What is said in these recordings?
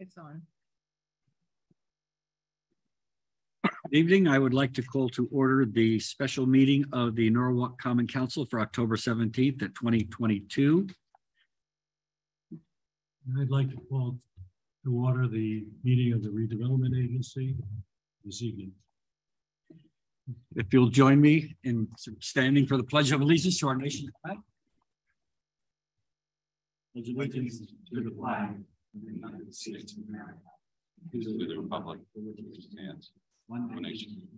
It's on. Good Evening, I would like to call to order the special meeting of the Norwalk Common Council for October seventeenth at twenty twenty-two. I'd like to call to order the meeting of the redevelopment agency this evening. If you'll join me in standing for the pledge of allegiance to our nation. flag. Pledge allegiance to the flag. To the republic which One nation.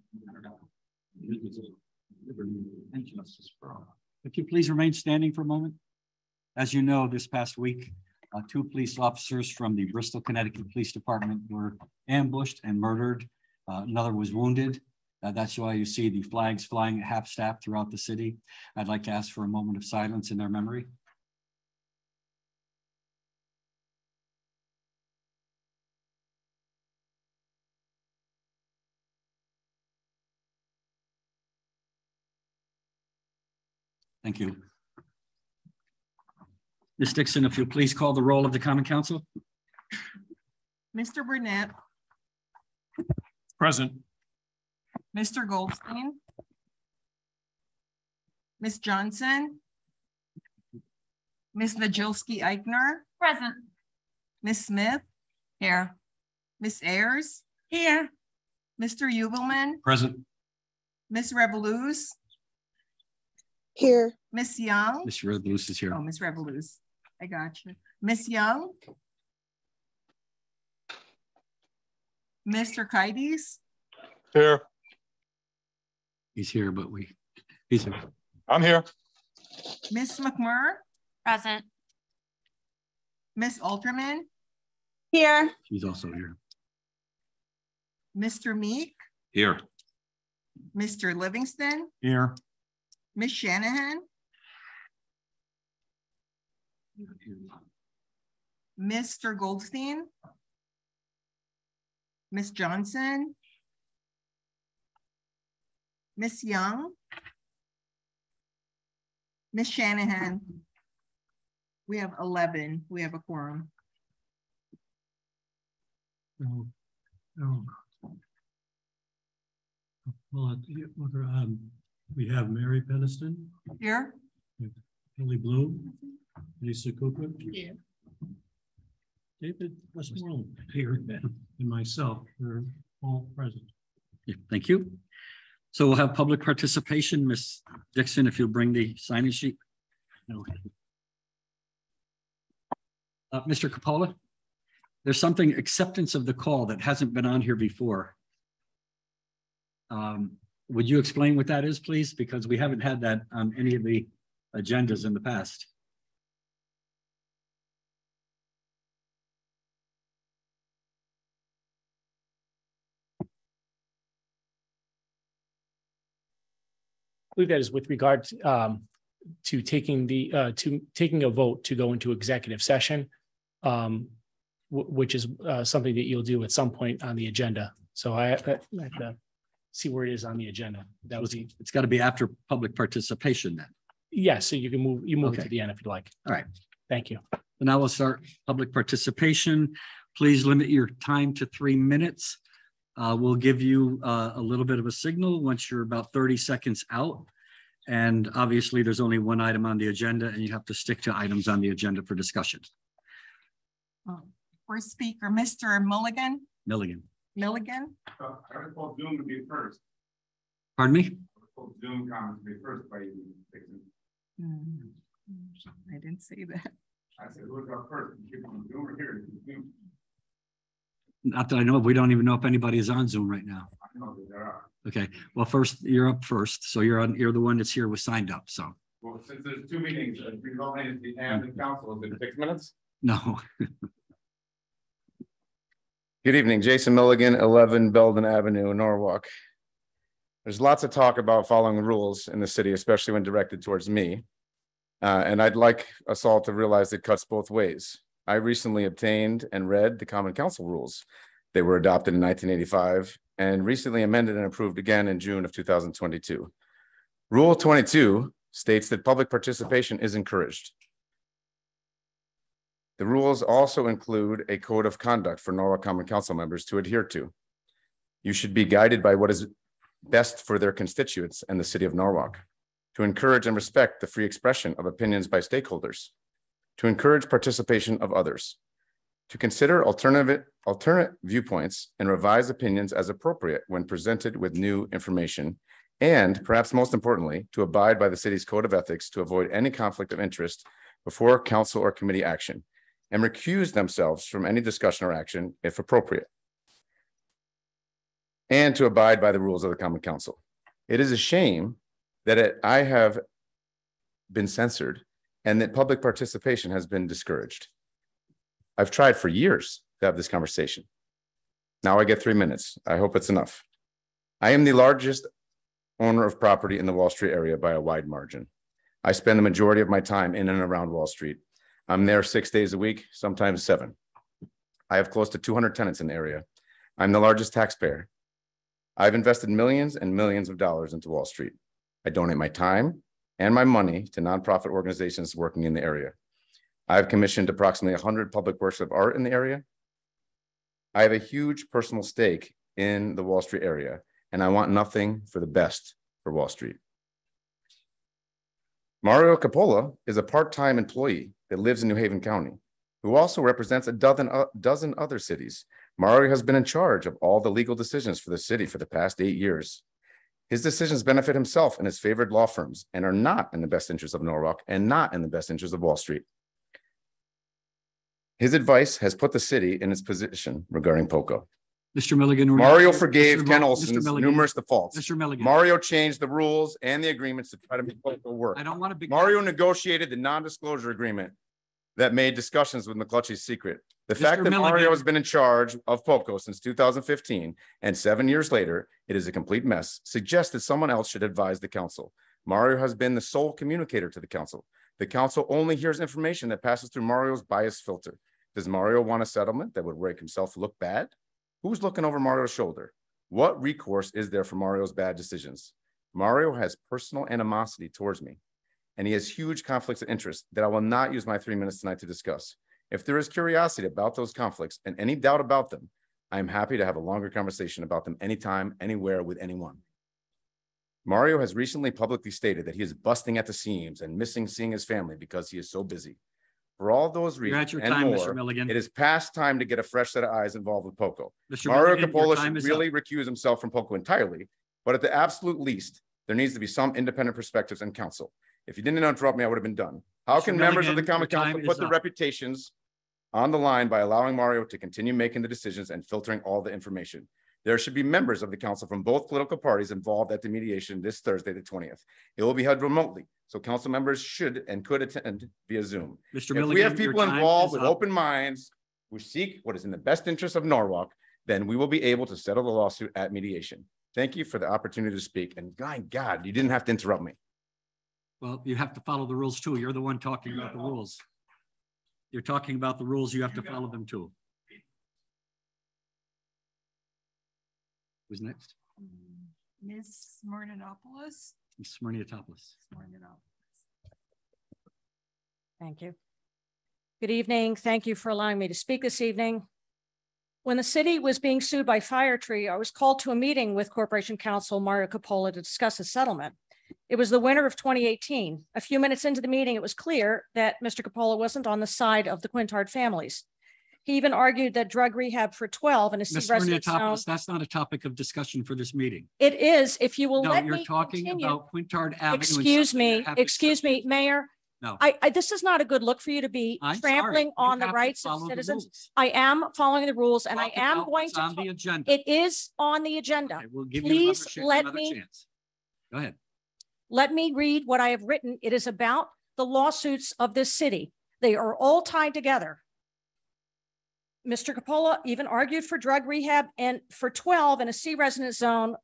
If you please remain standing for a moment. As you know, this past week, uh, two police officers from the Bristol, Connecticut Police Department were ambushed and murdered. Uh, another was wounded. Uh, that's why you see the flags flying at half staff throughout the city. I'd like to ask for a moment of silence in their memory. Thank you. Ms. Dixon, if you'll please call the roll of the common council. Mr. Burnett, Present. Mr. Goldstein. Ms. Johnson. Ms. Najolski Eichner, Present. Ms. Smith. Here. Ms. Ayers. Here. Mr. Ubelman, Present. Ms. Revolus, Here, Miss Young. Miss Revolution is here. Oh, Miss Revolus, I got you. Miss Young. Mr. Kydes, Here, He's here, but we, he's here. I'm here. Miss McMur, Present. Miss Alterman, here, He's also here. Mr. Meek, Here. Mr. Livingston, Here. Ms. Shanahan, Mr. Goldstein, Ms. Johnson, Ms. Young, Ms. Shanahan. We have eleven. We have a quorum. Well, um, we have Mary Peniston, Here? Kelly Bloom, Lisa Cooper. Yeah. David Westmoreland here, and myself, we're all present. Yeah, Thank you. So we'll have public participation. Ms. Dixon, if you'll bring the sign-in sheet. No. Uh, Mr. Coppola, there's something acceptance of the call that hasn't been on here before. Um, would you explain what that is, please? Because we haven't had that on any of the agendas in the past. I believe that is with regard to, um, to taking the, uh, to taking a vote to go into executive session. Um, wh- which is, uh, something that you'll do at some point on the agenda. So I, I have to see where it is on the agenda. That was the, It's got to be after public participation then. yes, so you can move, you move it Okay. to the end if you'd like. All right. Thank you. So Now we'll start public participation. Please limit your time to three minutes. Uh, we'll give you, uh, a little bit of a signal once you're about thirty seconds out. And obviously, there's only one item on the agenda and you have to stick to items on the agenda for discussion. Um, First speaker, Mr. Mulligan, Milligan, Milligan. I would call Zoom to be first. pardon me? I would Zoom comments to be first by you. Dixon. Hmm, I didn't say that. I said, who's up first? You keep on Zoom or here? Zoom. Not that I know, of. we don't even know if anybody is on Zoom right now. I know that there are. Okay, well, first, you're up first, so you're on, you're the one that's here was signed up, so, Well, since there's two meetings, uh, redevelopment agency and the council, is it six minutes? no. Good evening, Jason Milligan, eleven Belden Avenue, Norwalk. There's lots of talk about following rules in the city, especially when directed towards me. Uh, and I'd like us all to realize it cuts both ways. I recently obtained and read the Common Council rules. They were adopted in nineteen eighty-five and recently amended and approved again in June of two thousand twenty-two. Rule twenty-two states that public participation is encouraged. The rules also include a code of conduct for Norwalk Common Council members to adhere to. You should be guided by what is best for their constituents and the city of Norwalk, to encourage and respect the free expression of opinions by stakeholders, to encourage participation of others, to consider alternative, alternate viewpoints and revise opinions as appropriate when presented with new information, and perhaps most importantly, to abide by the city's code of ethics to avoid any conflict of interest before council or committee action, and recuse themselves from any discussion or action if appropriate. And to abide by the rules of the common council. It is a shame that it- I have been censored and that public participation has been discouraged. I've tried for years to have this conversation. Now I get three minutes. I hope it's enough. I am the largest owner of property in the Wall Street area by a wide margin. I spend the majority of my time in and around Wall Street. I'm there six days a week, sometimes seven. I have close to two hundred tenants in the area. I'm the largest taxpayer. I've invested millions and millions of dollars into Wall Street. I donate my time and my money to nonprofit organizations working in the area. I've commissioned approximately hundred public works of art in the area. I have a huge personal stake in the Wall Street area, and I want nothing for the best for Wall Street. Mario Coppola is a part-time employee that lives in New Haven County, who also represents a dozen, uh, dozen other cities. Mario has been in charge of all the legal decisions for the city for the past eight years. His decisions benefit himself and his favored law firms and are not in the best interest of Norwalk and not in the best interest of Wall Street. His advice has put the city in its position regarding POKO. Mr. Milligan. we're- Mario forgave Mr. Ken Mil- Mr. Olson's Milligan, numerous defaults. Mr. Milligan, Mario changed the rules and the agreements to try to make POKO work. I don't want to be. Mario negotiated the non-disclosure agreement that made discussions with McClutchy secret. The Mr. fact that Mario Milligan. has been in charge of POKO since two thousand fifteen and seven years later, it is a complete mess, suggests that someone else should advise the council. Mario has been the sole communicator to the council. The council only hears information that passes through Mario's bias filter. Does Mario want a settlement that would make himself look bad? Who's looking over Mario's shoulder? What recourse is there for Mario's bad decisions? Mario has personal animosity towards me, and he has huge conflicts of interest that I will not use my three minutes tonight to discuss. If there is curiosity about those conflicts and any doubt about them, I am happy to have a longer conversation about them anytime, anywhere with anyone. Mario has recently publicly stated that he is busting at the seams and missing seeing his family because he is so busy. For all those reasons and time, Mr. more, Milligan. it is past time to get a fresh set of eyes involved with POKO. Mr. Mario Milligan, your Coppola should is up. really recuse himself from POCO entirely, but at the absolute least, there needs to be some independent perspectives in council. If you didn't interrupt me, I would have been done. How Mr. can members of the Milligan, common council put their up. reputations on the line by allowing Mario to continue making the decisions and filtering all the information? There should be members of the council from both political parties involved at the mediation this Thursday, the twentieth. It will be held remotely, so council members should and could attend via Zoom. Mr. If Milligan. we have people involved with up. open minds who seek what is in the best interest of Norwalk, then we will be able to settle the lawsuit at mediation. Thank you for the opportunity to speak. And my God, you didn't have to interrupt me. Well, you have to follow the rules too. You're the one talking about the rules. You're talking about the rules. You have to follow them too. Who's next? Ms. Martinopoulos. Ms. Smirniotopoulos. Thank you. Good evening. Thank you for allowing me to speak this evening. When the city was being sued by Firetree, I was called to a meeting with Corporation Counsel Mario Coppola to discuss a settlement. It was the winter of 2018. A few minutes into the meeting, it was clear that Mr. Coppola wasn't on the side of the Quintard families. He even argued that drug rehab for 12 and a Ms. residence zone. That's not a topic of discussion for this meeting. It is, if you will No, let you're me talking continue. about Quintard Avenue. Excuse me, excuse me. Mayor. No. I, I, this is not a good look for you to be I'm trampling You on the rights of citizens. I am following the rules and I am going to, On the agenda. it is on the agenda. Okay, We'll give you another Please let me- chance. Go ahead. Let me read what I have written. It is about the lawsuits of this city. They are all tied together. Mr. Coppola even argued for drug rehab and for 12 in a C residence zone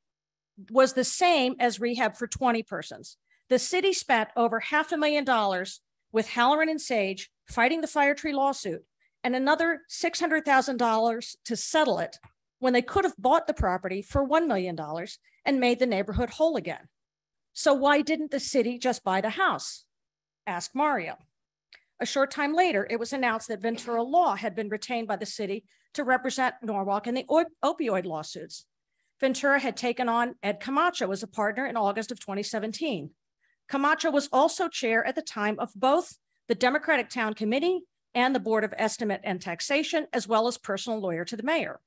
was the same as rehab for 20 persons. The city spent over half a million dollars with Halloran and Sage fighting the fire tree lawsuit and another $600,000 to settle it when they could have bought the property for $1 million and made the neighborhood whole again. So why didn't the city just buy the house? Ask Mario. A short time later, it was announced that Ventura Law had been retained by the city to represent Norwalk in the op- opioid lawsuits. Ventura had taken on Ed Camacho as a partner in August of 2017. Camacho was also chair at the time of both the Democratic Town Committee and the Board of Estimate and Taxation, as well as personal lawyer to the mayor.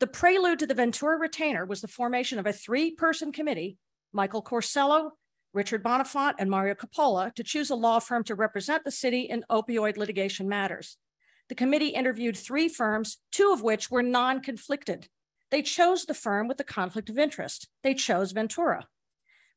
The prelude to the Ventura retainer was the formation of a three-person committee, Michael Corsello, Richard Bonifant, and Mario Coppola, to choose a law firm to represent the city in opioid litigation matters. The committee interviewed three firms, two of which were non-conflicted. They chose the firm with the conflict of interest. They chose Ventura.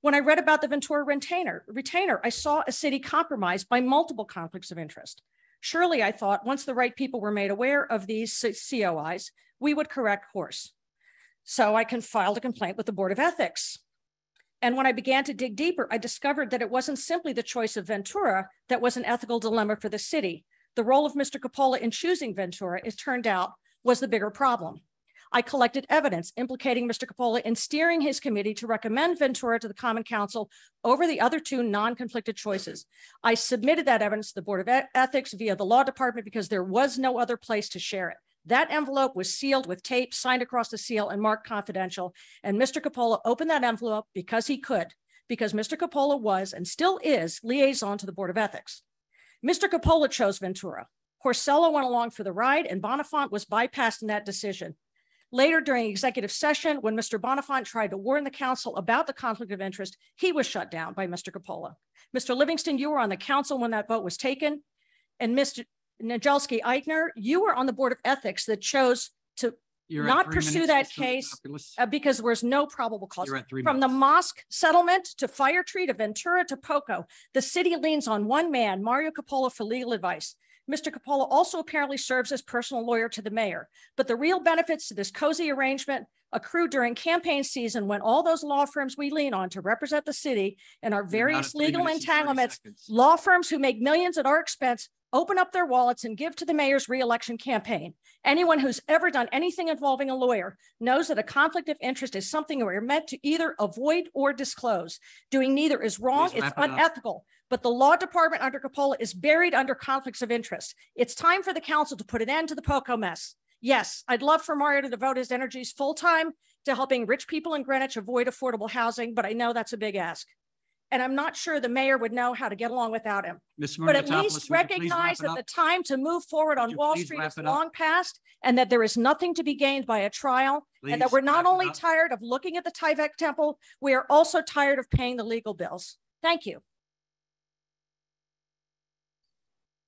When I read about the Ventura retainer, retainer, I saw a city compromised by multiple conflicts of interest. Surely, I thought, once the right people were made aware of these COIs, we would correct course. So I can filed a complaint with the Board of Ethics. And when I began to dig deeper, I discovered that it wasn't simply the choice of Ventura that was an ethical dilemma for the city. The role of Mr. Coppola in choosing Ventura, it turned out, was the bigger problem. I collected evidence implicating Mr. Coppola in steering his committee to recommend Ventura to the Common Council over the other two non-conflicted choices. I submitted that evidence to the Board of Ethics via the Law Department because there was no other place to share it. That envelope was sealed with tape, signed across the seal and marked confidential. And Mr. Coppola opened that envelope because he could, because Mr. Coppola was and still is liaison to the Board of Ethics. Mr. Coppola chose Ventura. Corsello went along for the ride and Bonifant was bypassed in that decision. Later during executive session, when Mr. Bonifant tried to warn the council about the conflict of interest, he was shut down by Mr. Coppola. Mr. Livingston, you were on the council when that vote was taken. And Mr. Najelski Eichner, you were on the Board of Ethics that chose to, You're Not pursue that case, uh, because there was no probable cause. You're at three From the mosque settlement to fire tree to Ventura to POKO, the city leans on one man, Mario Coppola, for legal advice. Mr. Coppola also apparently serves as personal lawyer to the mayor. But the real benefits to this cozy arrangement accrue during campaign season when all those law firms we lean on to represent the city and our various legal minutes and 30 entanglements. Law firms who make millions at our expense open up their wallets and give to the mayor's reelection campaign. Anyone who's ever done anything involving a lawyer knows that a conflict of interest is something we're meant to either avoid or disclose. Doing neither is wrong, Please it's wrap it up. unethical. But the law department under Coppola is buried under conflicts of interest. It's time for the council to put an end to the POKO mess. Yes, I'd love for Mario to devote his energies full-time to helping rich people in Greenwich avoid affordable housing, but I know that's a big ask. And I'm not sure the mayor would know how to get along without him. Ms. But at least would you please wrap recognize that the time to move forward on Wall Street is long past and that there is nothing to be gained by a trial. And that we're not only tired of looking at the Tyvek temple, we are also tired of paying the legal bills. Thank you.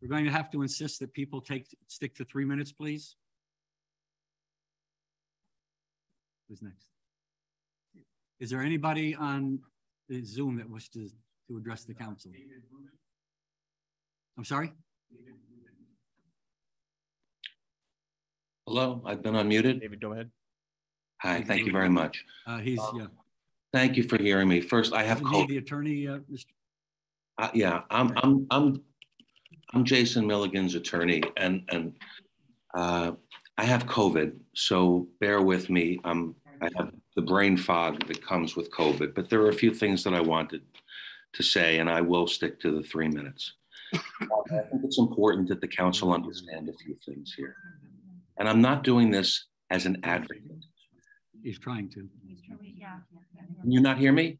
We're going to have to insist that people take, stick to three minutes, please. Who's next? Is there anybody on Zoom that wishes to, to address the council? I'm sorry? Hello, I've been unmuted. David, go ahead. Hi, thank you very much. Uh, he's, Um, yeah. Thank you for hearing me. First, I have Isn't. The attorney, uh, Mr. Uh, yeah, I'm, I'm, I'm, I'm Jason Milligan's attorney and, and, uh, I have COVID, so bear with me. Um, I have the brain fog that comes with COVID, but there are a few things that I wanted to say, and I will stick to the three minutes. I think it's important that the council understand a few things here. And I'm not doing this as an advocate. He's trying to. Can you not hear me?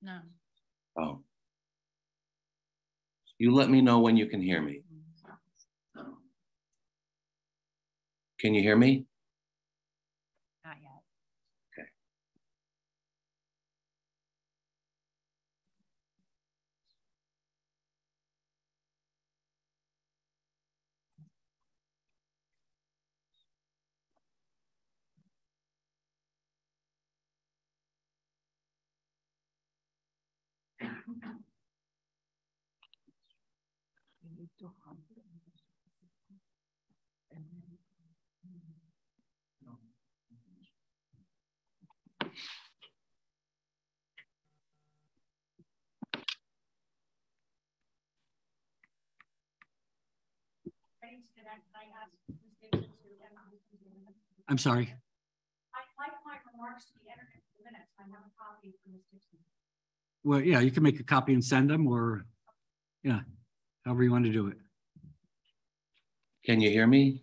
No. Oh. You let me know when you can hear me. Can you hear me? I'm sorry. I'd like my remarks to be entered in the minutes. I have a copy from Ms. Dixon. Well, yeah, you can make a copy and send them or, yeah, however you want to do it. Can you hear me?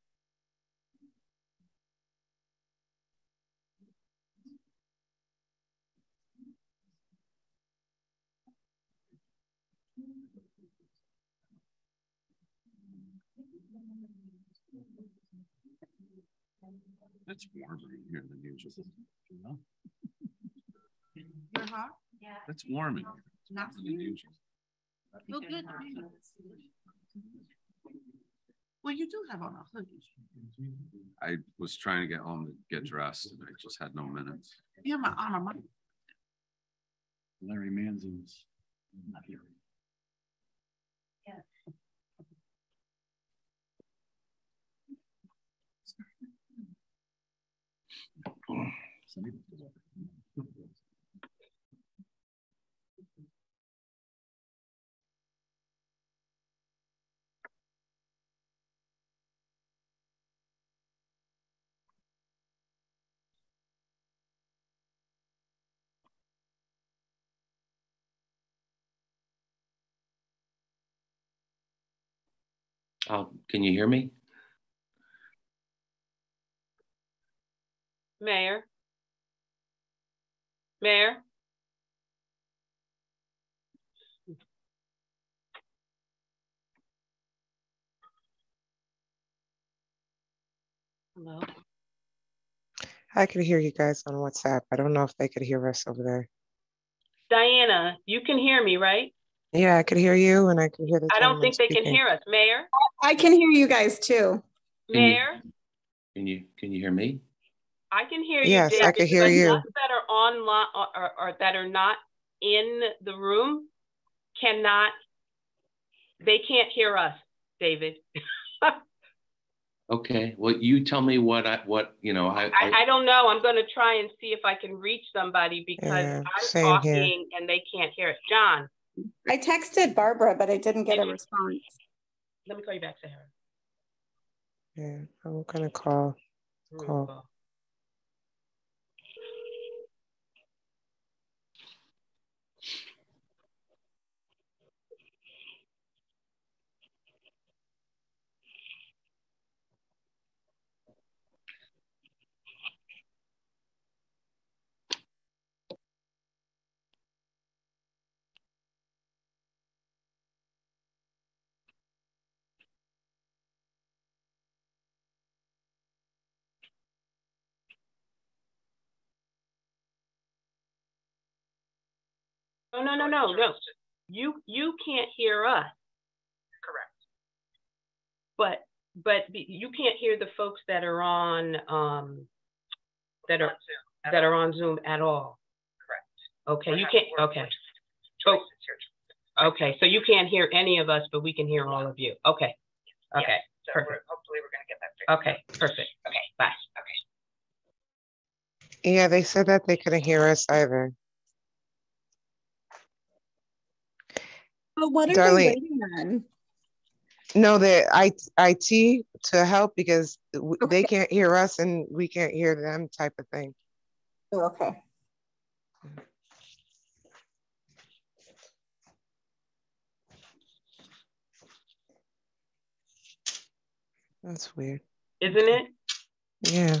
It's warmer in here than usual. You're hot? Yeah. It's warm in here Not than usual. Feel good to. Well, you do have on a hoodie. I was trying to get home to get dressed and I just had no minutes. You have my armor, my Larry Manzins. Not here. Oh, can you hear me? Mayor? Mayor? Hello? I can hear you guys on WhatsApp. I don't know if they could hear us over there. Diana, you can hear me, right? Yeah, I could hear you and I can hear the. I don't think they can hear us. Mayor? I can hear you guys too. Can you- Mayor? Can you, can you hear me? I can hear you. Yes, I can hear you. That are online or, or, or that are not in the room cannot, they can't hear us, David. Okay, well, you tell me what I, what, you know, I, I, I, I don't know. I'm gonna try and see if I can reach somebody because Yeah, I'm same here. talking and they can't hear it. John, I texted Barbara, but I didn't get a response. let me call you back, Sarah. Yeah, I'm gonna call, call. No, no, no, no, no. You, you can't hear us. Correct. But, but you can't hear the folks that are on, um, that are, that are on Zoom at all. Correct. Okay, you can't, okay. Oh, Okay, so you can't hear any of us, but we can hear all of you. Okay. Okay, perfect. Hopefully, we're gonna get that. Fixed. Okay, perfect. Okay, bye. Okay. Yeah, they said that they couldn't hear us either. But what are Darlene. they waiting on? No, the I, IT to help because w- they can't hear us and we can't hear them type of thing. Oh, Okay. That's weird. Isn't it? Yeah.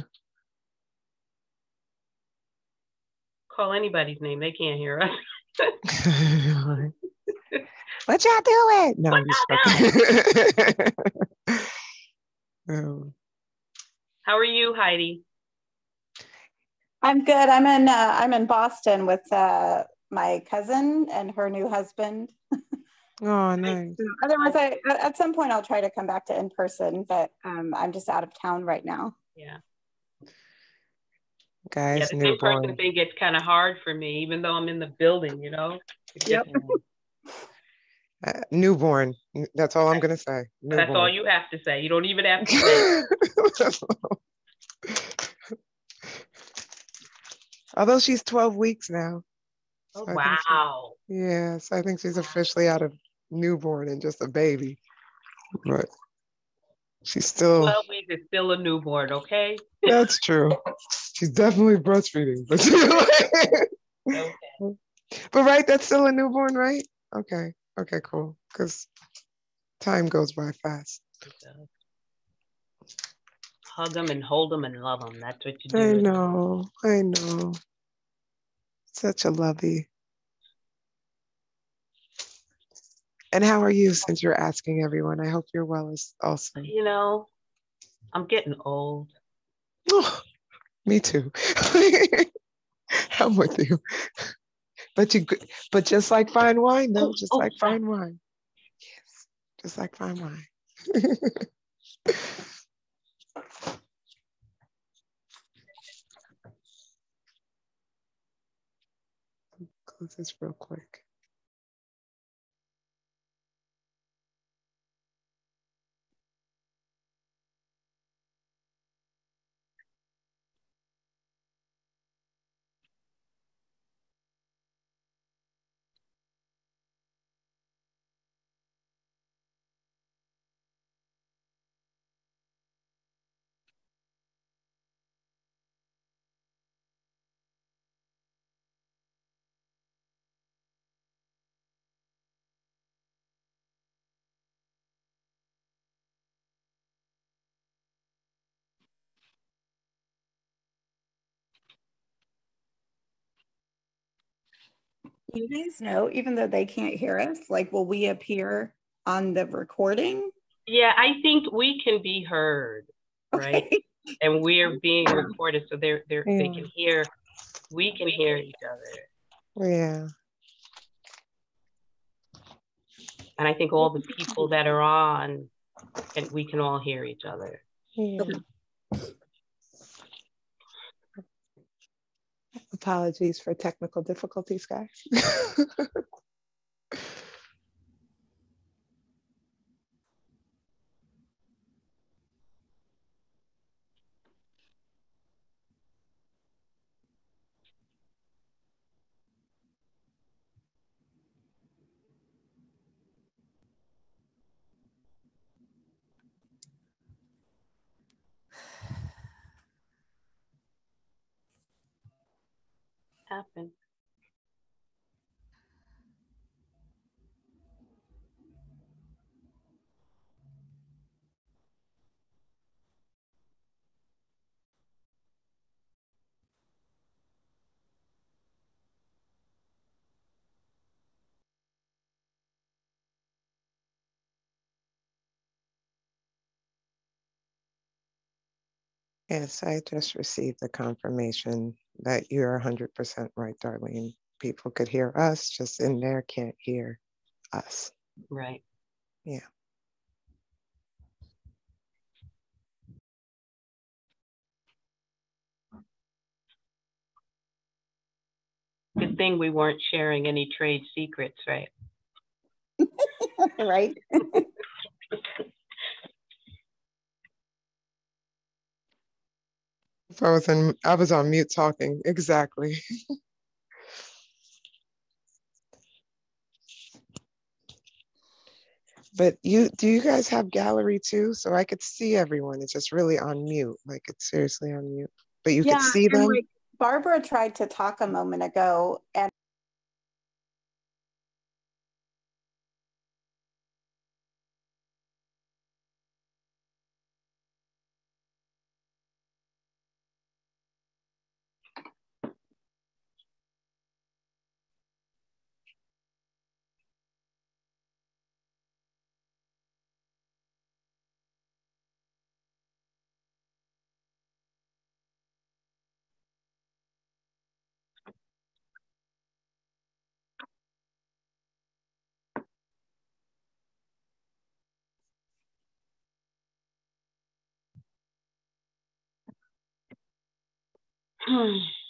Call anybody's name, they can't hear us. what y'all doing? No, I'm just joking. Um, How are you, Heidi? I'm good. I'm in uh, I'm in Boston with uh, my cousin and her new husband. oh, nice. Otherwise, I at- at some point I'll try to come back to in person, but um, I'm just out of town right now. Yeah. Yeah, Guys, the in-person thing gets kind of hard for me, even though I'm in the building, you know? Yep. Uh, Newborn. That's all I'm gonna say. That's all you have to say. You don't even have to say. Although she's 12 weeks now. Oh, So think she- wow. Yes, I think she's officially out of newborn and just a baby. But she's still, Twelve weeks is still a newborn, okay? that's true. She's definitely breastfeeding. But, Okay. but right, that's still a newborn, right? Okay, okay, cool. Because time goes by fast. Hug them and hold them and love them. That's what you do. I know, I know. Such a lovey. And how are you since you're asking everyone? I hope you're well as also. You know, I'm getting old. Oh, Me too. I'm with you. But you, but just like fine wine, though, just oh, like yeah. fine wine. Yes, just like fine wine. Close this real quick. You guys know, even though they can't hear us, like, will we appear on the recording? Yeah, I think we can be heard, right? And we're being recorded, so they're they're they can hear. We can hear each other, Yeah. and I think all the people that are on, and we can all hear each other. yeah. Apologies for technical difficulties, guys. Happen. Yes, I just received the confirmation that you're hundred percent right, Darlene. People could hear us, just in there can't hear us. Right. Yeah. Good thing we weren't sharing any trade secrets, right? Right? If I was in, I was on mute talking, exactly. But you, do you guys have gallery too? So I could see everyone. It's just really on mute, like it's seriously on mute. But you Yeah, could see them? like, Barbara tried to talk a moment ago and hmm.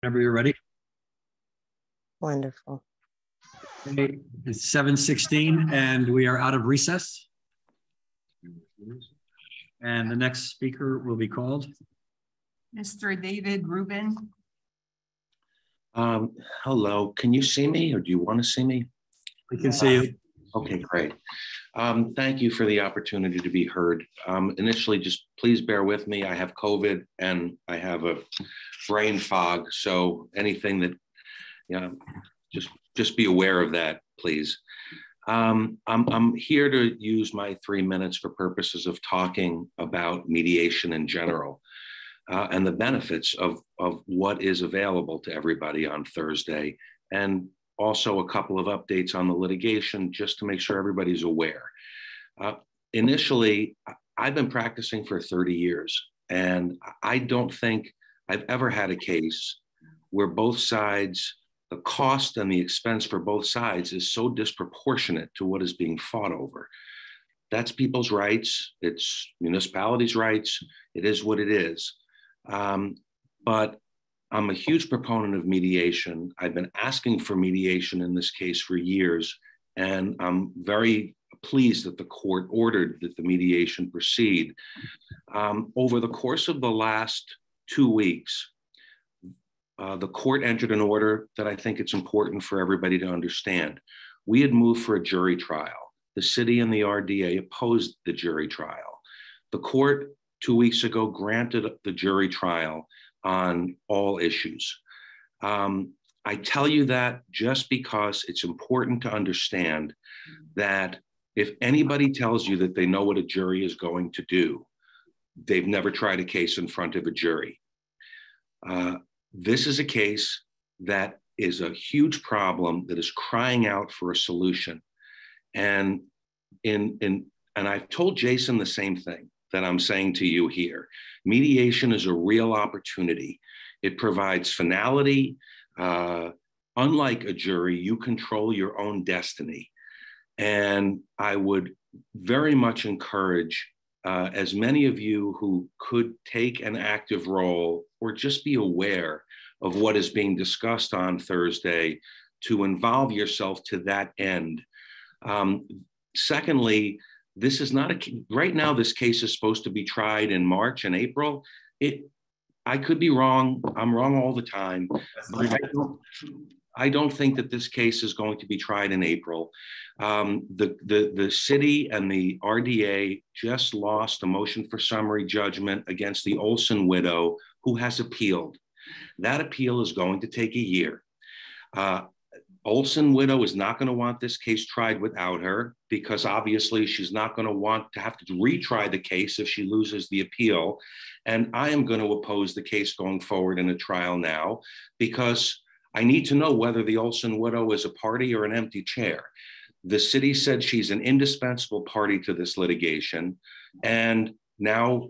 Whenever you're ready. Wonderful. Okay, It's seven sixteen and we are out of recess. And the next speaker will be called. Mr. David Rubin. Um, hello, can you see me or do you want to see me? We can see you. Okay, great. Um, thank you for the opportunity to be heard. Um, initially, just please bear with me. I have COVID and I have a brain fog. So anything that, you know, just just be aware of that, please. Um, I'm, I'm here to use my three minutes for purposes of talking about mediation in general uh, and the benefits of, of what is available to everybody on Thursday, and also a couple of updates on the litigation just to make sure everybody's aware. Uh, initially, I've been practicing for 30 years, and I don't think I've ever had a case where both sides, the cost and the expense for both sides is so disproportionate to what is being fought over. That's people's rights, it's municipalities' rights, it is what it is. Um, but I'm a huge proponent of mediation. I've been asking for mediation in this case for years, and I'm very pleased that the court ordered that the mediation proceed. Um, over the course of the last two weeks, uh, the court entered an order that I think it's important for everybody to understand. We had moved for a jury trial. The city and the RDA opposed the jury trial. The court two weeks ago granted the jury trial on all issues. Um, I tell you that just because it's important to understand that if anybody tells you that they know what a jury is going to do, they've never tried a case in front of a jury. Uh, this is a case that is a huge problem that is crying out for a solution. And in, in and I've told Jason the same thing that I'm saying to you here. Mediation is a real opportunity. It provides finality. Uh, unlike a jury, you control your own destiny. And I would very much encourage uh, as many of you who could take an active role or just be aware of what is being discussed on Thursday to involve yourself to that end. Um, secondly, this is not a right now this case is supposed to be tried in march and april. It i could be wrong. I'm wrong all the time. But I don't, I don't think that this case is going to be tried in april. Um, the, the the city and the rda just lost a motion for summary judgment against the olson widow who has appealed. That appeal is going to take a year. Uh, Olson widow is not going to want this case tried without her because obviously she's not going to want to have to retry the case if she loses the appeal. And I am going to oppose the case going forward in a trial now because I need to know whether the Olson widow is a party or an empty chair. The city said she's an indispensable party to this litigation. And now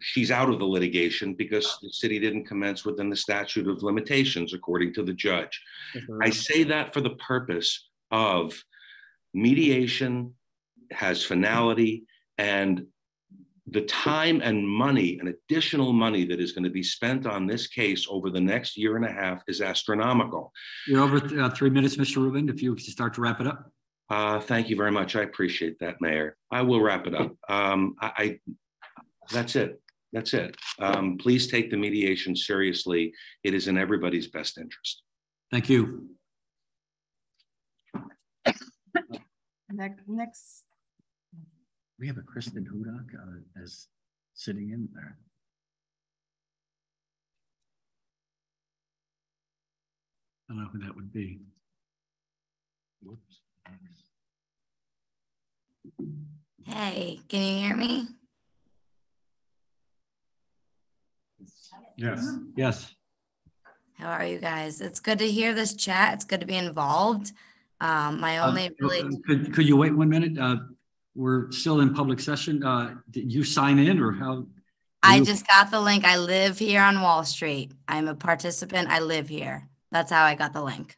she's out of the litigation because the city didn't commence within the statute of limitations, according to the judge. Mm-hmm. I say that for the purpose of mediation has finality and the time and money and additional money that is going to be spent on this case over the next year and a half is astronomical. You're over uh, three minutes, Mr. Rubin, if you start to wrap it up. Uh, thank you very much. I appreciate that, Mayor. I will wrap it up. Um, I, I that's it. That's it. Um, please take the mediation seriously. It is in everybody's best interest. Thank you. Next, next, We have a Kristen Hudak uh, as sitting in there. I don't know who that would be. Whoops. Hey, can you hear me? Yes. Yes. How are you guys? It's good to hear this chat. It's good to be involved. Um, my Uh, only really, Could, could you wait one minute? Uh, We're still in public session. Uh, Did you sign in or how? I you- just got the link. I live here on Wall Street. I'm a participant. I live here. That's how I got the link.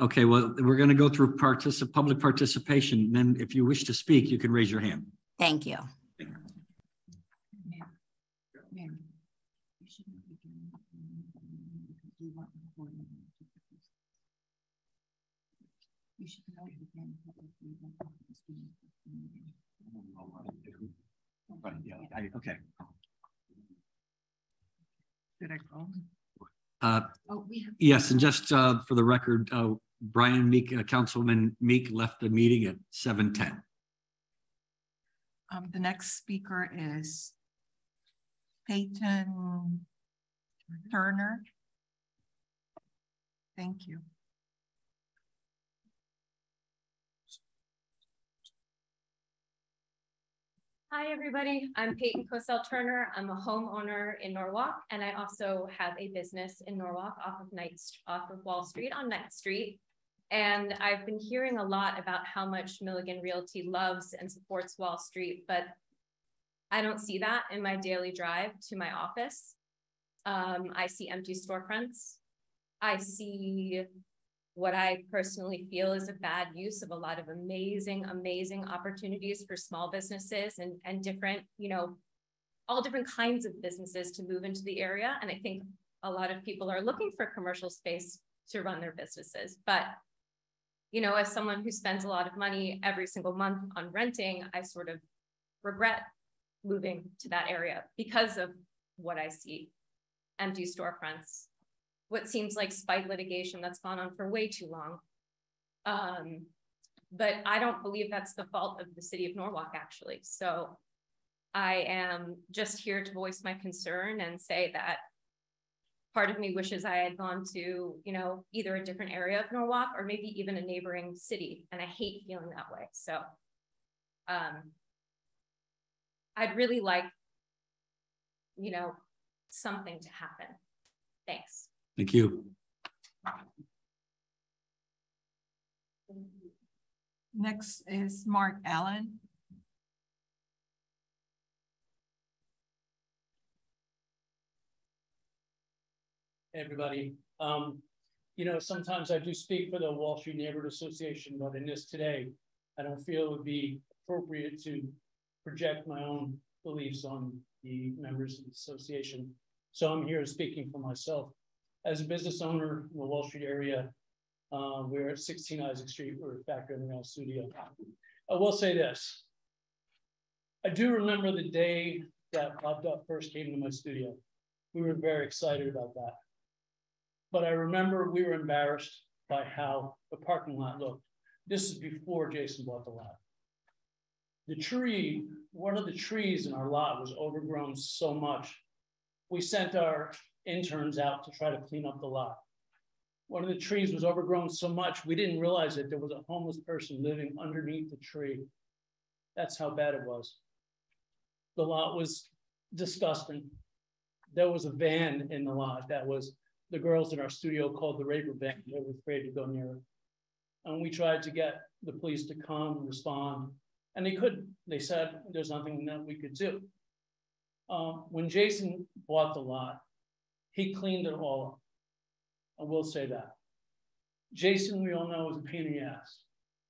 Okay, well, we're going to go through particip, public participation. Then if you wish to speak, you can raise your hand. Thank you. Right, yeah, I- Okay. did I go? Uh, Oh, we have. Yes, and just uh, for the record, uh, Brian Meek, uh, Councilman Meek left the meeting at seven ten. Um, the next speaker is Peyton Turner. Thank you. Hi, everybody. I'm Peyton Cosell Turner. I'm a homeowner in Norwalk, and I also have a business in Norwalk off of Night, off of Wall Street on Night Street. And I've been hearing a lot about how much Milligan Realty loves and supports Wall Street, but I don't see that in my daily drive to my office. Um, I see empty storefronts. I see what I personally feel is a bad use of a lot of amazing, amazing opportunities for small businesses and, and different, you know, all different kinds of businesses to move into the area. And I think a lot of people are looking for commercial space to run their businesses. But, you know, as someone who spends a lot of money every single month on renting, I sort of regret moving to that area because of what I see empty storefronts, what seems like spite litigation that's gone on for way too long. Um, but I don't believe that's the fault of the city of Norwalk, actually. So I am just here to voice my concern and say that part of me wishes I had gone to, you know, either a different area of Norwalk or maybe even a neighboring city. And I hate feeling that way. So um, I'd really like, you know, something to happen. Thanks. Thank you. Next is Mark Allen. everybody. Um, you know, sometimes I do speak for the Wall Street Neighborhood Association, but in this today, I don't feel it would be appropriate to project my own beliefs on the members of the association. So I'm here speaking for myself. As a business owner in the Wall Street area, uh, we're at 16 Isaac Street, we're a factory underground studio. I will say this. I do remember the day that Bob Duff first came to my studio. We were very excited about that. But I remember we were embarrassed by how the parking lot looked. This is before Jason bought the lot. The tree, one of the trees in our lot was overgrown so much. We sent our interns out to try to clean up the lot. One of the trees was overgrown so much, we didn't realize that there was a homeless person living underneath the tree. That's how bad it was. The lot was disgusting. There was a van in the lot that was the girls in our studio called the Raver Van. They were afraid to go near it. And we tried to get the police to come and respond, and they couldn't. They said there's nothing that we could do. Um, when Jason bought the lot, he cleaned it all up. I will say that. Jason, we all know, is a pain in the ass.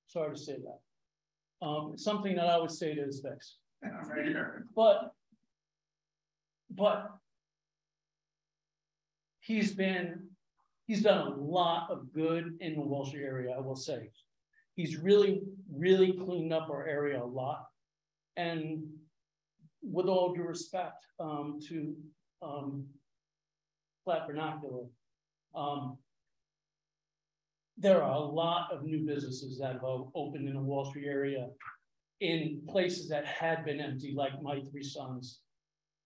Sorry to say that. Um, something that I would say to his face. But, but he's been, he's done a lot of good in the Wall area, I will say. He's really, really cleaned up our area a lot. And with all due respect um, to um, flat vernacular, um, there are a lot of new businesses that have opened in the Wall Street area in places that had been empty, like my three sons.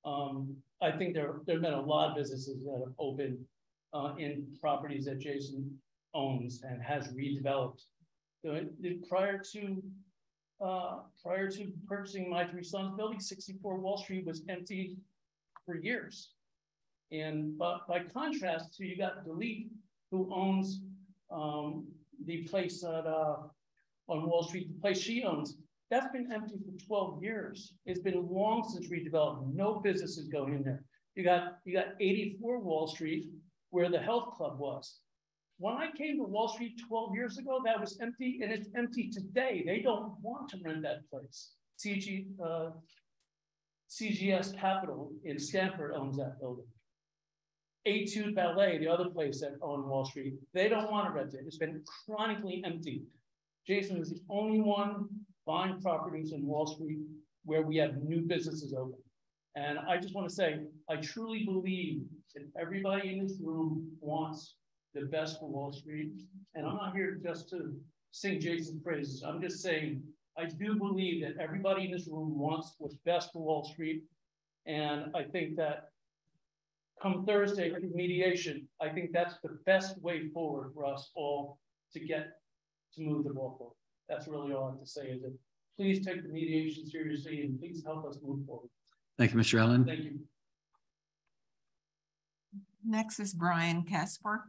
Um, I think there, there have been a lot of businesses that have opened uh, in properties that Jason owns and has redeveloped. So prior to uh, prior to purchasing my three sons building, 64 Wall Street was empty for years. And but by contrast to you got Delete, who owns um, the place at uh, on Wall Street, the place she owns, that's been empty for 12 years. It's been long since redeveloped. No businesses going in there. You got you got 84 Wall Street, where the health club was. When I came to Wall Street 12 years ago, that was empty, and it's empty today. They don't want to rent that place. CG, uh, CGS Capital in Stamford owns that building. Etude Ballet, the other place that on Wall Street, they don't want to rent it. It's been chronically empty. Jason is the only one buying properties in Wall Street where we have new businesses open. And I just want to say, I truly believe that everybody in this room wants the best for Wall Street. And I'm not here just to sing Jason's praises. I'm just saying, I do believe that everybody in this room wants what's best for Wall Street. And I think that come Thursday for mediation, I think that's the best way forward for us all to get to move the ball forward. That's really all I have to say is that please take the mediation seriously and please help us move forward. Thank you, Mr. Allen. Thank you. Next is Brian Casper.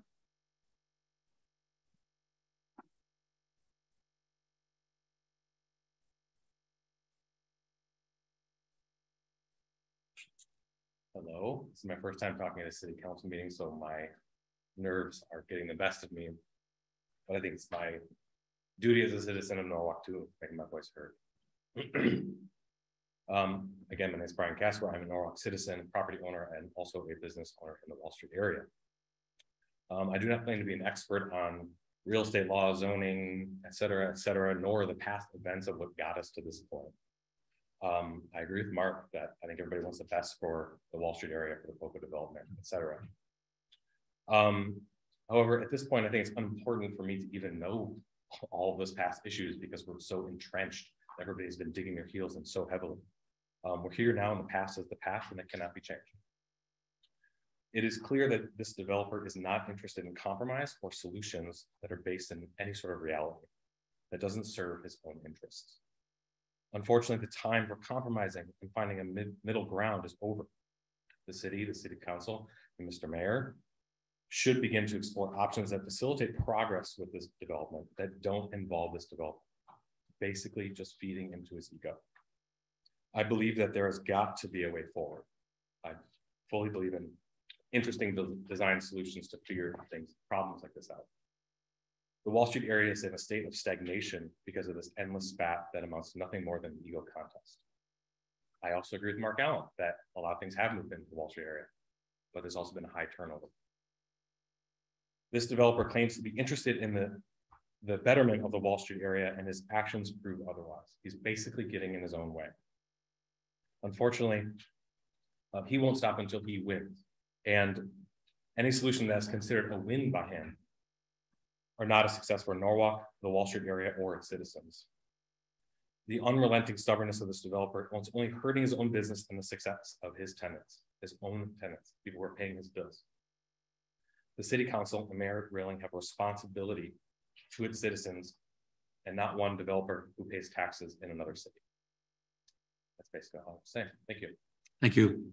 Hello, this is my first time talking at a city council meeting, so my nerves are getting the best of me. But I think it's my duty as a citizen of Norwalk to make my voice heard. um, again, my name is Brian Casper. I'm a Norwalk citizen, property owner, and also a business owner in the Wall Street area. Um, I do not claim to be an expert on real estate law, zoning, et cetera, et cetera, nor the past events of what got us to this point. Um, I agree with Mark that I think everybody wants the best for the Wall Street area, for the POKO development, et cetera. Um, however, at this point, I think it's important for me to even know all of those past issues because we're so entrenched. Everybody's been digging their heels in so heavily. Um, we're here now, and the past is the past, and it cannot be changed. It is clear that this developer is not interested in compromise or solutions that are based in any sort of reality that doesn't serve his own interests. Unfortunately, the time for compromising and finding a mid middle ground is over. The city, the city council, and Mr. Mayor should begin to explore options that facilitate progress with this development that don't involve this development, basically just feeding into his ego. I believe that there has got to be a way forward. I fully believe in interesting design solutions to figure things, problems like this out. The Wall Street area is in a state of stagnation because of this endless spat that amounts to nothing more than an ego contest. I also agree with Mark Allen that a lot of things have moved into the Wall Street area, but there's also been a high turnover. This developer claims to be interested in the, the betterment of the Wall Street area and his actions prove otherwise. He's basically getting in his own way. Unfortunately, uh, he won't stop until he wins. And any solution that's considered a win by him are not a success for Norwalk, the Wall Street area, or its citizens. The unrelenting stubbornness of this developer wants only hurting his own business and the success of his tenants, his own tenants, people who are paying his bills. The city council and Mayor Rilling have a responsibility to its citizens and not one developer who pays taxes in another city. That's basically all I'm saying. Thank you. Thank you.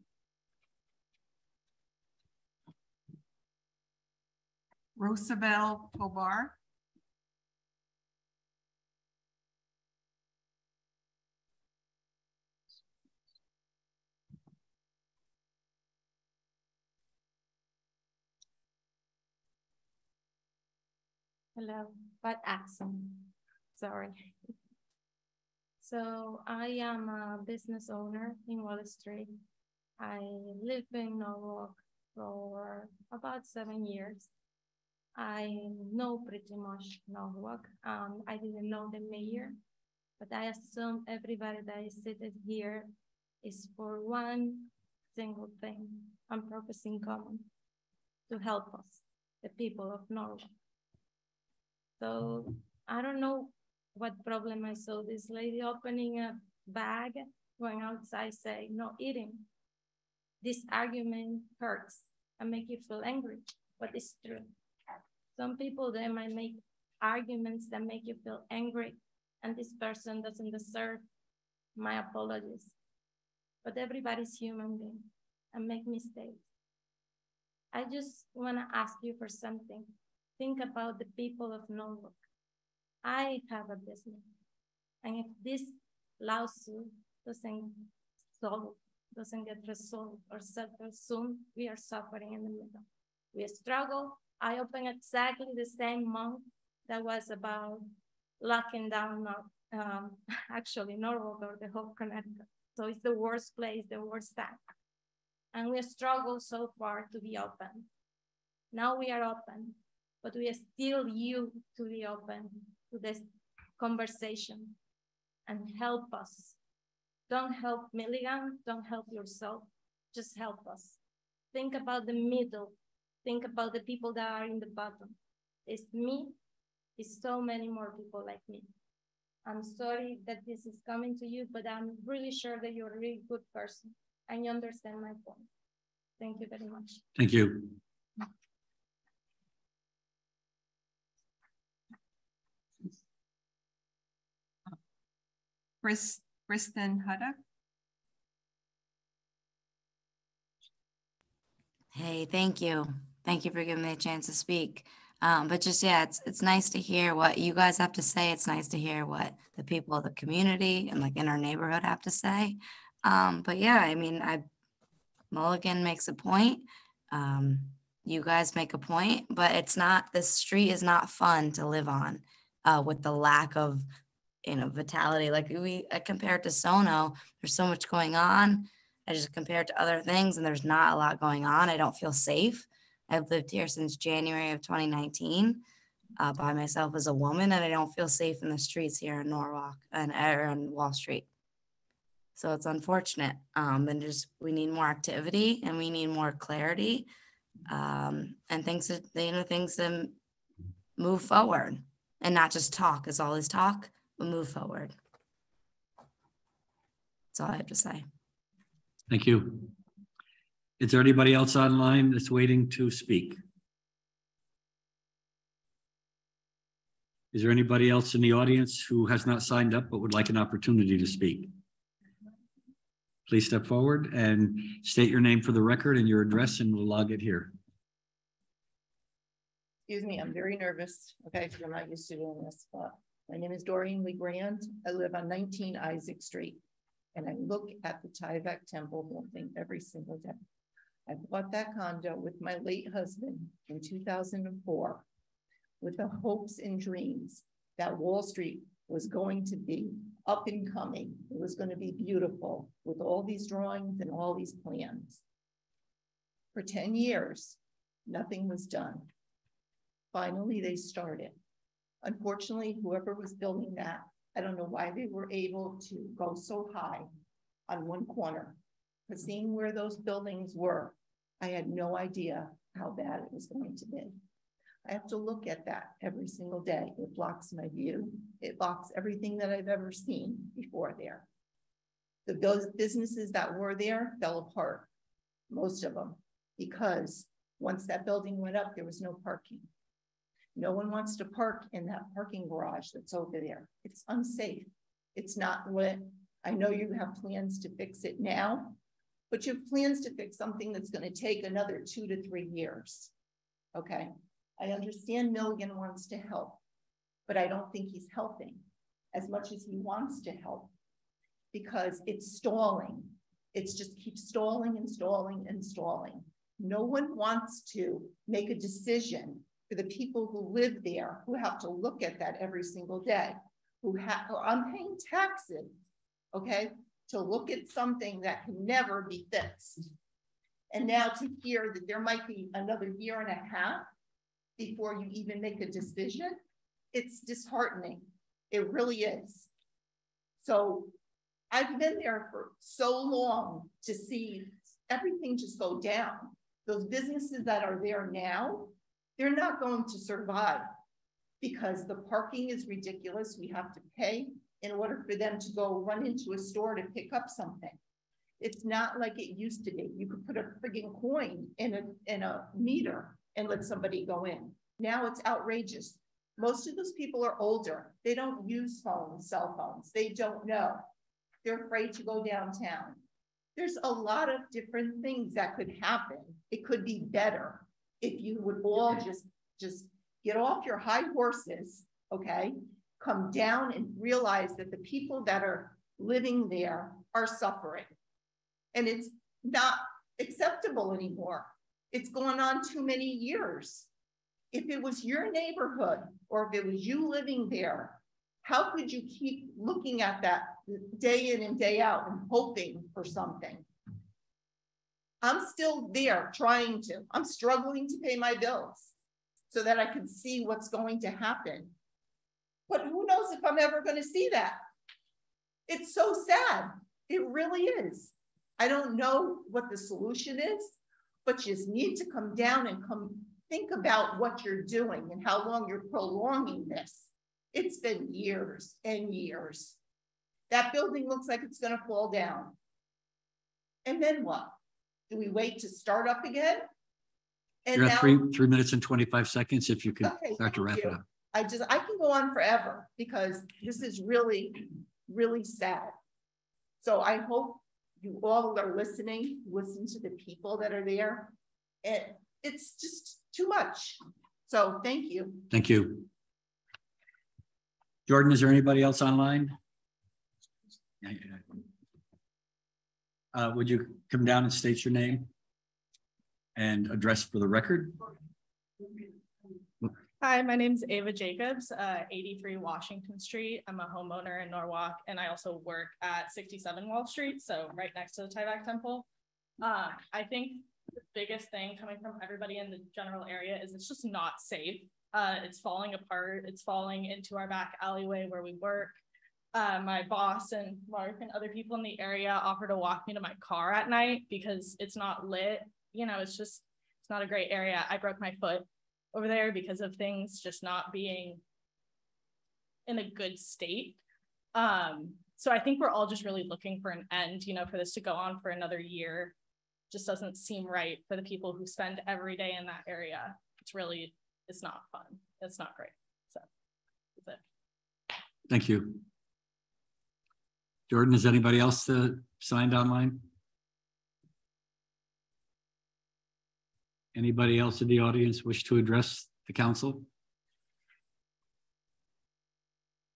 Rosabelle Tobar. Hello, but accent. Sorry. So I am a business owner in Wall Street. I live in Norwalk for about seven years. I know pretty much Norwalk. Um, I didn't know the mayor, but I assume everybody that is seated here is for one single thing, on purpose in common, to help us, the people of Norwalk. So I don't know what problem I saw this lady opening a bag, going outside, say no eating. This argument hurts and make you feel angry, but it's true. Some people they might make arguments that make you feel angry, and this person doesn't deserve my apologies. But everybody's human being and make mistakes. I just want to ask you for something. Think about the people of Norwalk. I have a business. And if this lawsuit doesn't solve, doesn't get resolved or settled soon, we are suffering in the middle. We struggle. I opened exactly the same month that was about locking down, um, actually Norwalk or the whole Connecticut. So it's the worst place, the worst time. And we struggle so far to be open. Now we are open, but we still you to be open to this conversation and help us. Don't help Milligan, don't help yourself, just help us. Think about the middle, think about the people that are in the bottom. It's me, it's so many more people like me. I'm sorry that this is coming to you, but I'm really sure that you're a really good person and you understand my point. Thank you very much. Thank you. Chris, Kristen Huddock. Hey, thank you. Thank you for giving me a chance to speak. Um, but just yeah, it's it's nice to hear what you guys have to say. It's nice to hear what the people of the community and like in our neighborhood have to say. Um, but yeah, I mean, I Milligan makes a point. Um, you guys make a point, but it's not the street is not fun to live on uh, with the lack of you know vitality. Like we I compare it to Sono, there's so much going on. I just compare it to other things, and there's not a lot going on. I don't feel safe. I've lived here since January of 2019 uh, by myself as a woman, and I don't feel safe in the streets here in Norwalk and or on Wall Street. So it's unfortunate. Um, and just we need more activity and we need more clarity um, and things that you know things to move forward and not just talk is always talk, but move forward. That's all I have to say. Thank you. Is there anybody else online that's waiting to speak? Is there anybody else in the audience who has not signed up but would like an opportunity to speak? Please step forward and state your name for the record and your address and we'll log it here. Excuse me, I'm very nervous, okay, I'm not used to doing this, but my name is Doreen Lee Grant. I live on 19 Isaac Street, and I look at the Tyvek Temple building every single day. I bought that condo with my late husband in 2004 with the hopes and dreams that Wall Street was going to be up and coming. It was going to be beautiful with all these drawings and all these plans. For 10 years, nothing was done. Finally, they started. Unfortunately, whoever was building that, I don't know why they were able to go so high on one corner. But seeing where those buildings were, I had no idea how bad it was going to be. I have to look at that every single day. It blocks my view. It blocks everything that I've ever seen before there. The those businesses that were there fell apart, most of them, because once that building went up, there was no parking. No one wants to park in that parking garage that's over there. It's unsafe. It's not lit. I know you have plans to fix it now, but you have plans to fix something that's going to take another two to three years. Okay. I understand Milligan wants to help, but I don't think he's helping as much as he wants to help because it's stalling. It's just keeps stalling and stalling and stalling. No one wants to make a decision for the people who live there who have to look at that every single day. who have, I'm paying taxes, okay, to look at something that can never be fixed. And now to hear that there might be another year and a half before you even make a decision, it's disheartening. It really is. So I've been there for so long to see everything just go down. Those businesses that are there now, they're not going to survive because the parking is ridiculous. We have to pay in order for them to go run into a store to pick up something. It's not like it used to be. You could put a frigging coin in a, in a meter and let somebody go in. Now it's outrageous. Most of those people are older. They don't use phones, cell phones. They don't know. They're afraid to go downtown. There's a lot of different things that could happen. It could be better if you would all just, just get off your high horses, okay? Come down and realize that the people that are living there are suffering. And it's not acceptable anymore. It's going on too many years. If it was your neighborhood or if it was you living there, how could you keep looking at that day in and day out and hoping for something? I'm still there trying to, I'm struggling to pay my bills so that I can see what's going to happen. But who knows if I'm ever going to see that? It's so sad. It really is. I don't know what the solution is, but you just need to come down and come think about what you're doing and how long you're prolonging this. It's been years and years. That building looks like it's going to fall down. And then what? Do we wait to start up again? And You're now, at three, three minutes and twenty-five seconds if you could Okay, start to wrap it up. I just, I can go on forever because this is really, really sad. So I hope you all are listening, listen to the people that are there. It, it's just too much. So thank you. Thank you. Jordan, is there anybody else online? Yeah, yeah. Uh, would you come down and state your name? And address for the record? Hi, my name's Ava Jacobs, uh, 83 Washington Street. I'm a homeowner in Norwalk and I also work at 67 Wall Street, so right next to the Tyvek Temple. Uh, I think the biggest thing coming from everybody in the general area is it's just not safe. Uh, it's falling apart. It's falling into our back alleyway where we work. Uh, my boss and Mark and other people in the area offer to walk me to my car at night because it's not lit. You know, it's just, it's not a great area. I broke my foot over there because of things just not being in a good state. Um, so I think we're all just really looking for an end, you know, for this to go on for another year. Just doesn't seem right for the people who spend every day in that area. It's really, it's not fun. It's not great. So that's it. Thank you. Jordan, is anybody else uh, signed online? Anybody else in the audience wish to address the council?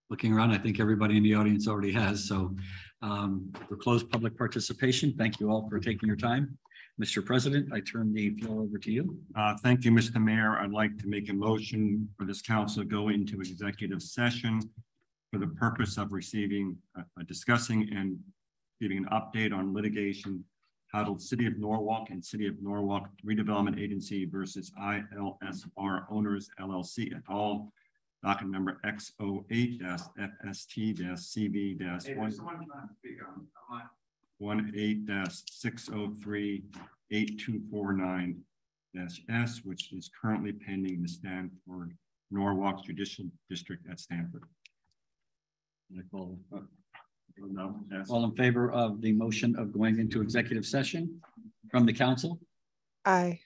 Looking around, I think everybody in the audience already has, so um, we're closed public participation. Thank you all for taking your time. Mr. President, I turn the floor over to you. Uh, thank you, Mr. Mayor. I'd like to make a motion for this council to go into executive session for the purpose of receiving, uh, discussing and giving an update on litigation titled City of Norwalk and City of Norwalk Redevelopment Agency versus ILSR Owners LLC et al. Docket number X 8 FST CV one one eight six oh three eight two four nine S, which is currently pending in the Stamford Norwalk Judicial District at Stamford. All in favor of the motion of going into executive session from the council? Aye.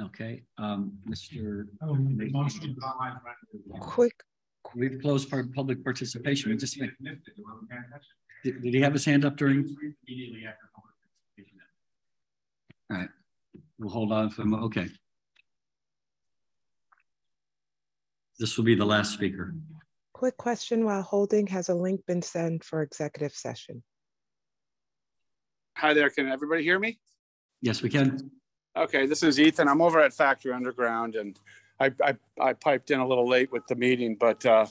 Okay, um, Mr. Quick. We've closed for public participation. We just. Did, did he have his hand up during? Immediately after public participation. All right, we'll hold on for a moment. Okay. This will be the last speaker. Quick question while holding, has a link been sent for executive session? Hi there, can everybody hear me? Yes, we can. Okay, this is Ethan. I'm over at Factory Underground and I, I, I piped in a little late with the meeting, but uh,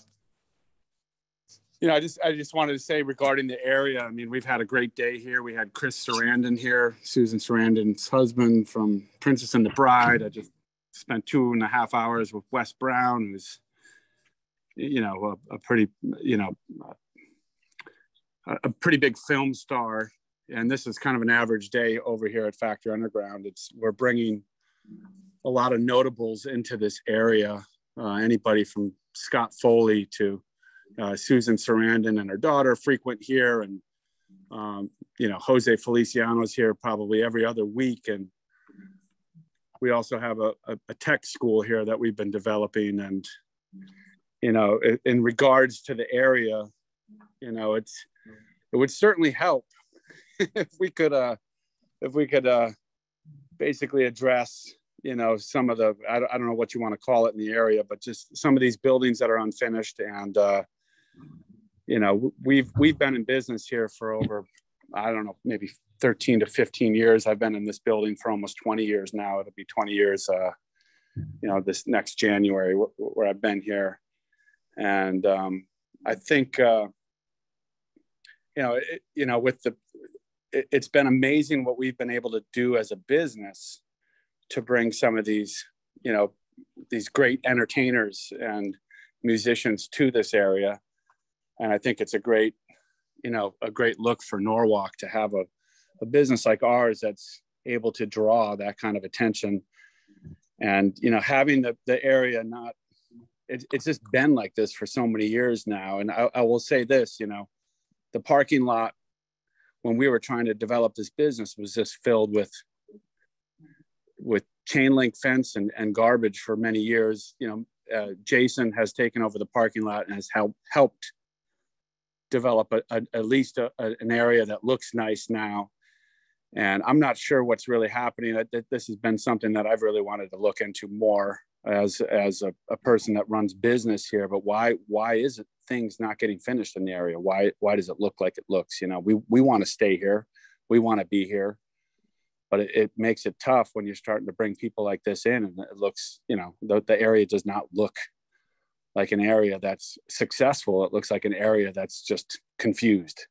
you know, I just I just wanted to say regarding the area. I mean, we've had a great day here. We had Chris Sarandon here, Susan Sarandon's husband from Princess and the Bride. I just spent two and a half hours with Wes Brown, who's you know a, a pretty you know a, a pretty big film star. And this is kind of an average day over here at Factory Underground. It's we're bringing a lot of notables into this area. Uh, anybody from Scott Foley to uh, Susan Sarandon and her daughter frequent here, and um, you know Jose Feliciano's here probably every other week, and we also have a, a, a tech school here that we've been developing, and you know in, regards to the area, you know it's it would certainly help if we could uh if we could uh basically address you know some of the I, don't know what you want to call it in the area but just some of these buildings that are unfinished and uh you know we've we've been in business here for over i don't know maybe 13 to 15 years. I've been in this building for almost 20 years now. It'll be 20 years uh you know this next january wh- where i've been here and um i think uh you know it, you know with the it, it's been amazing what we've been able to do as a business to bring some of these you know these great entertainers and musicians to this area and I think it's a great, you know, a great look for Norwalk to have a, a business like ours that's able to draw that kind of attention. And, you know, having the, the area not, it, it's just been like this for so many years now. And I, I will say this, you know, the parking lot when we were trying to develop this business was just filled with with chain link fence and, and garbage for many years. You know, uh, Jason has taken over the parking lot and has helped helped develop a, a, at least a, an area that looks nice now. And I'm not sure what's really happening. That this has been something that I've really wanted to look into more as as a, a person that runs business here. But why why is it things not getting finished in the area? Why why does it look like it looks? You know, we we want to stay here, we want to be here, but it, it, makes it tough when you're starting to bring people like this in, and it looks you know the, the area does not look like an area that's successful. It looks like an area that's just confused.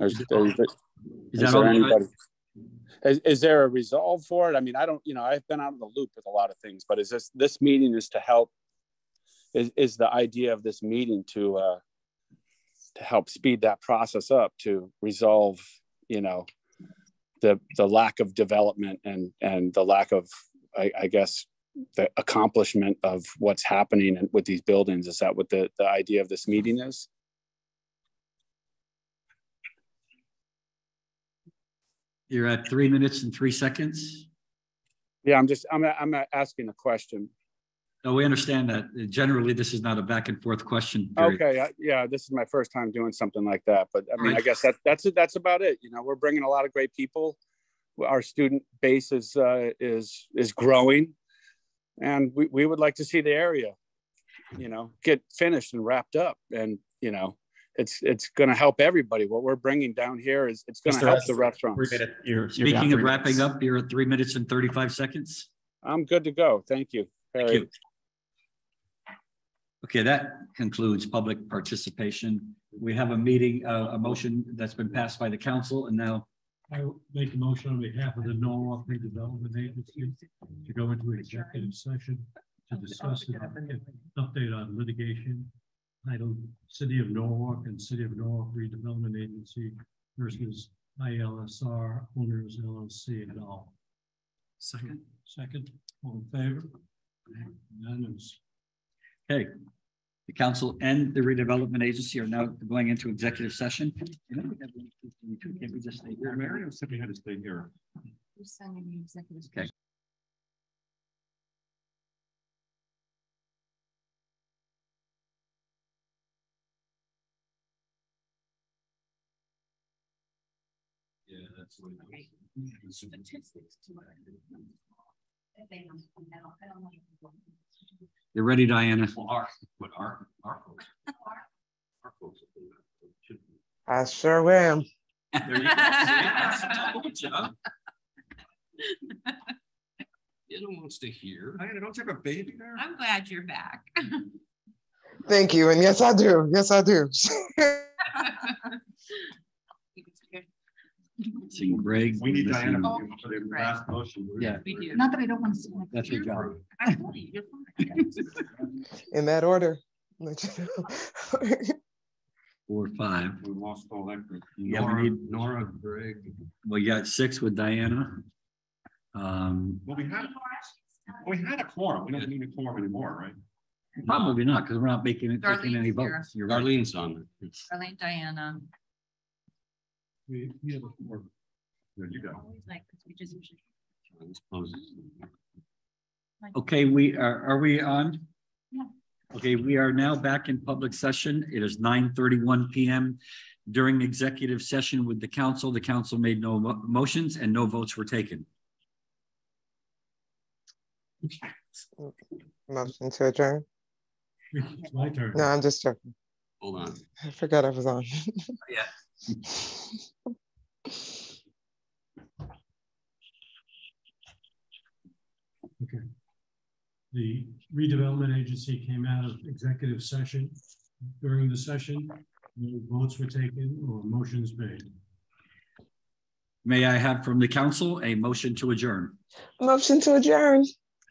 Is, is, is, is there anybody? Is, is there a resolve for it? I mean, I don't, you know, I've been out of the loop with a lot of things, but is this this meeting is to help? Is is the idea of this meeting to uh, to help speed that process up to resolve, you know, the the lack of development and and the lack of I, I, guess the accomplishment of what's happening with these buildings is that what the the idea of this meeting is you're at three minutes and three seconds yeah i'm just i'm i'm asking a question no, we understand that. Generally, this is not a back and forth question. Period. Okay, yeah, this is my first time doing something like that, but I mean, right. I guess that that's it. That's about it. You know, we're bringing a lot of great people. Our student base is uh, is is growing, and we, we would like to see the area, you know, get finished and wrapped up, and you know, it's it's going to help everybody. What we're bringing down here is it's going to help the restaurants. You're, Speaking of wrapping minutes. up, you're at three minutes and thirty five seconds. I'm good to go. Thank you. Thank you. Okay, that concludes public participation. We have a meeting, uh, a motion that's been passed by the council and now I make a motion on behalf of the Norwalk Redevelopment Agency to go into executive session to discuss an update on litigation titled City of Norwalk and City of Norwalk Redevelopment Agency versus ILSR Owners LLC et al. Second. Second, all in favor? Unanimous. Okay. The council and the redevelopment agency are now going into executive session. Can we just stay here? Mary said we had to stay here. Okay. Yeah, that's what You're ready, Diana. Our, what our, our folks. Our folks. I sure am. There you go. See, I told you. Yeah. Diana wants to hear. Diana, don't you have a baby there? I'm glad you're back. Thank you. And yes, I do. Yes, I do. See Greg. We need missing- Diana for the last motion. Yeah. We do. Not that I don't want to. see my That's your job. I told you, you're fine. In that order. Let you know. Four, five. We lost all that. group. Yeah, we Nora, need- Nora, Greg. We got six with Diana. Um, Well, we had, we had a quorum. We don't need a quorum anymore, right? probably not, because we're not making, taking any Darlene's here. votes. You're right. Darlene's on it. It's- Arlene, Diana. We, we have a quorum. There you go. Always we just. Okay, we are, are we on? Yeah. Okay, we are now back in public session. It is nine thirty-one PM. During executive session with the council, the council made no mo- motions and no votes were taken. Motion to adjourn. It's my turn. No, I'm just joking. Hold on. I forgot I was on. Oh, yeah. Okay. The redevelopment agency came out of executive session. During the session, no votes were taken or motions made. May I have from the council a motion to adjourn? Motion to adjourn.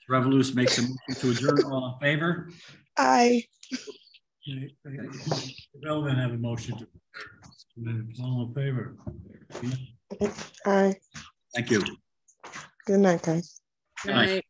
Revolus makes a motion to adjourn. All in favor? Aye. Okay, Development have a motion to. All in favor? Aye. Thank you. Good night, guys. Good night.